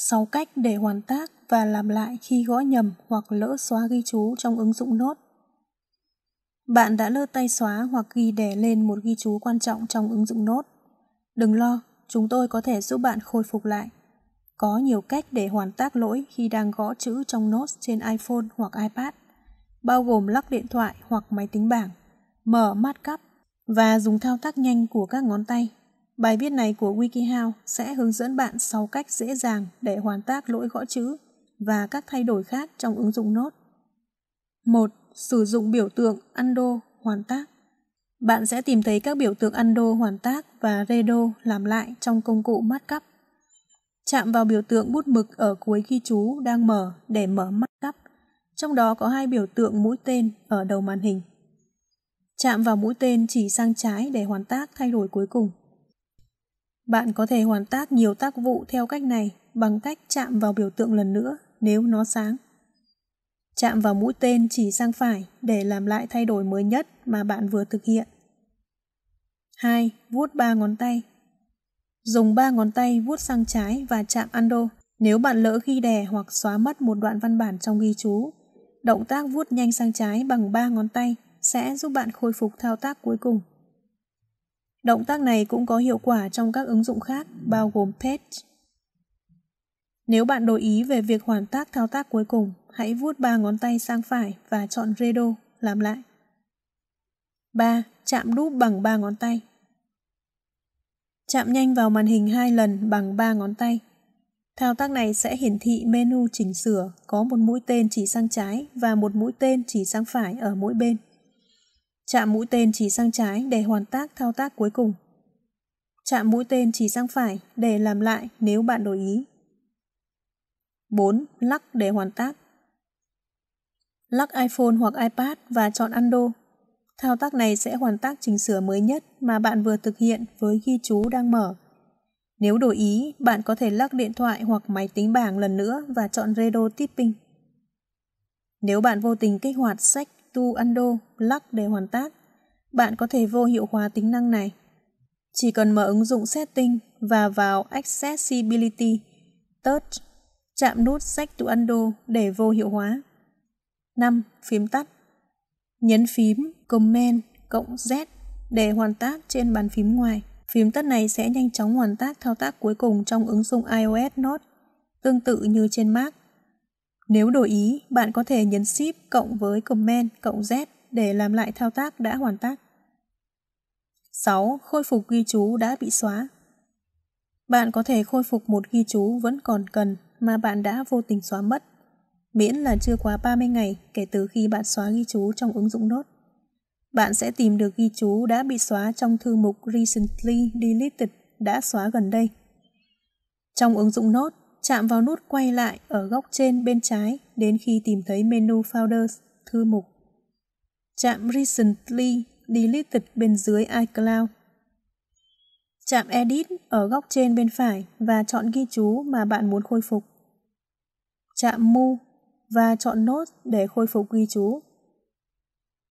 6 cách để hoàn tác và làm lại khi gõ nhầm hoặc lỡ xóa ghi chú trong ứng dụng Nốt. Bạn đã lơ tay xóa hoặc ghi đè lên một ghi chú quan trọng trong ứng dụng Nốt. Đừng lo, chúng tôi có thể giúp bạn khôi phục lại. Có nhiều cách để hoàn tác lỗi khi đang gõ chữ trong Notes trên iPhone hoặc iPad, bao gồm lắc điện thoại hoặc máy tính bảng, mở markup và dùng thao tác nhanh của các ngón tay. Bài viết này của WikiHow sẽ hướng dẫn bạn 6 cách dễ dàng để hoàn tác lỗi gõ chữ và các thay đổi khác trong ứng dụng Note. 1. Sử dụng biểu tượng undo hoàn tác. Bạn sẽ tìm thấy các biểu tượng undo hoàn tác và redo làm lại trong công cụ markup. Chạm vào biểu tượng bút mực ở cuối ghi chú đang mở để mở markup. Trong đó có hai biểu tượng mũi tên ở đầu màn hình. Chạm vào mũi tên chỉ sang trái để hoàn tác thay đổi cuối cùng. Bạn có thể hoàn tác nhiều tác vụ theo cách này bằng cách chạm vào biểu tượng lần nữa nếu nó sáng. Chạm vào mũi tên chỉ sang phải để làm lại thay đổi mới nhất mà bạn vừa thực hiện. 2. Vuốt ba ngón tay Dùng ba ngón tay vuốt sang trái và chạm undo. Nếu bạn lỡ ghi đè hoặc xóa mất một đoạn văn bản trong ghi chú, động tác vuốt nhanh sang trái bằng ba ngón tay sẽ giúp bạn khôi phục thao tác cuối cùng. Động tác này cũng có hiệu quả trong các ứng dụng khác, bao gồm Page. Nếu bạn đổi ý về việc hoàn tác thao tác cuối cùng, hãy vuốt ba ngón tay sang phải và chọn Redo, làm lại. 3. Chạm đúp bằng ba ngón tay. Chạm nhanh vào màn hình hai lần bằng ba ngón tay. Thao tác này sẽ hiển thị menu chỉnh sửa có một mũi tên chỉ sang trái và một mũi tên chỉ sang phải ở mỗi bên. Chạm mũi tên chỉ sang trái để hoàn tác thao tác cuối cùng. Chạm mũi tên chỉ sang phải để làm lại nếu bạn đổi ý. 4. Lắc để hoàn tác. Lắc iPhone hoặc iPad và chọn Undo. Thao tác này sẽ hoàn tác chỉnh sửa mới nhất mà bạn vừa thực hiện với ghi chú đang mở. Nếu đổi ý, bạn có thể lắc điện thoại hoặc máy tính bảng lần nữa và chọn Redo Tipping. Nếu bạn vô tình kích hoạt sách tu undo lắc để hoàn tác, bạn có thể vô hiệu hóa tính năng này. Chỉ cần mở ứng dụng Setting và vào Accessibility, Touch, chạm nút Set to Undo để vô hiệu hóa. 5. Phím tắt Nhấn phím Command cộng Z để hoàn tác trên bàn phím ngoài. Phím tắt này sẽ nhanh chóng hoàn tác thao tác cuối cùng trong ứng dụng iOS Note, tương tự như trên Mac. Nếu đổi ý, bạn có thể nhấn Shift cộng với Command cộng Z để làm lại thao tác đã hoàn tác. 6. Khôi phục ghi chú đã bị xóa. Bạn có thể khôi phục một ghi chú vẫn còn cần mà bạn đã vô tình xóa mất, miễn là chưa quá 30 ngày kể từ khi bạn xóa ghi chú trong ứng dụng Note. Bạn sẽ tìm được ghi chú đã bị xóa trong thư mục Recently Deleted đã xóa gần đây. Trong ứng dụng Note, chạm vào nút quay lại ở góc trên bên trái đến khi tìm thấy menu Folders, thư mục. Chạm Recently Deleted bên dưới iCloud. Chạm Edit ở góc trên bên phải và chọn ghi chú mà bạn muốn khôi phục. Chạm Move và chọn Notes để khôi phục ghi chú.